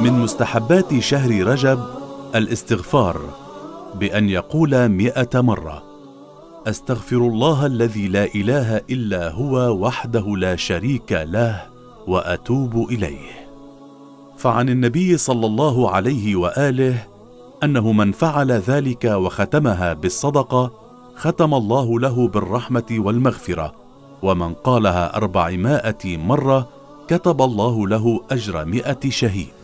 من مستحبات شهر رجب الاستغفار بأن يقول مئة مرة أستغفر الله الذي لا إله إلا هو وحده لا شريك له وأتوب إليه. فعن النبي صلى الله عليه وآله أنه من فعل ذلك وختمها بالصدقة ختم الله له بالرحمة والمغفرة ومن قالها أربعمائة مرة كتب الله له أجر مئة شهيد.